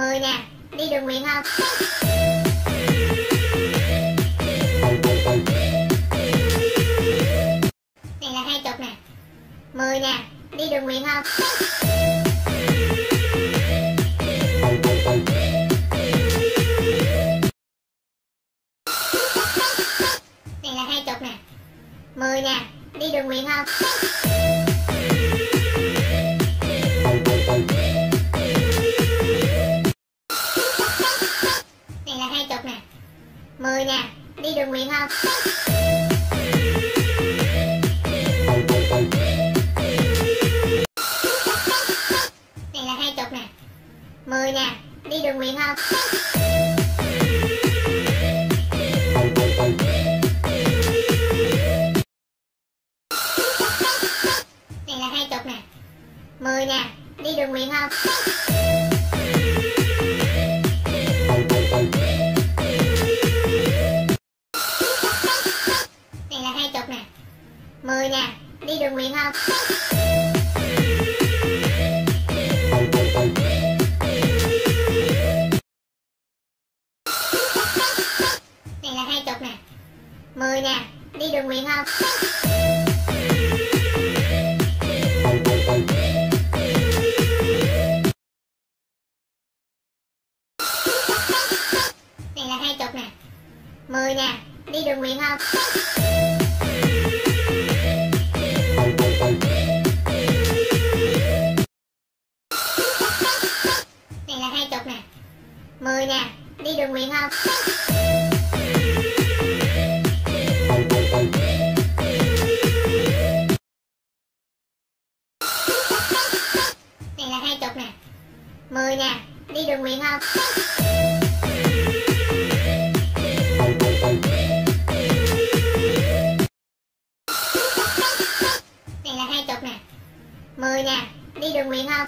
10 nè, đi đường nguyện không này là hai chục nè. 10 nè, đi đường nguyện không này là hai chục nè. 10 nè, đi đường nguyện không này nè. 10 nè, đi đường nguyện không? Này là hai chục nè. 10 nè, đi đường nguyện không? Này là hai chục nè. 10 nè, đi đường nguyện không? Đi đường nguyện không? Này là hai chục nè. 10 nè. Đi đường nguyện không? Này là hai chục nè. 10 nè. Đi đường nguyện không? Này nè. 10 nè, đi đường nguyện không? Này là hai chục nè. 10 nè, đi đường nguyện không? Này là hai chục nè. 10 nè, đi đường nguyện không?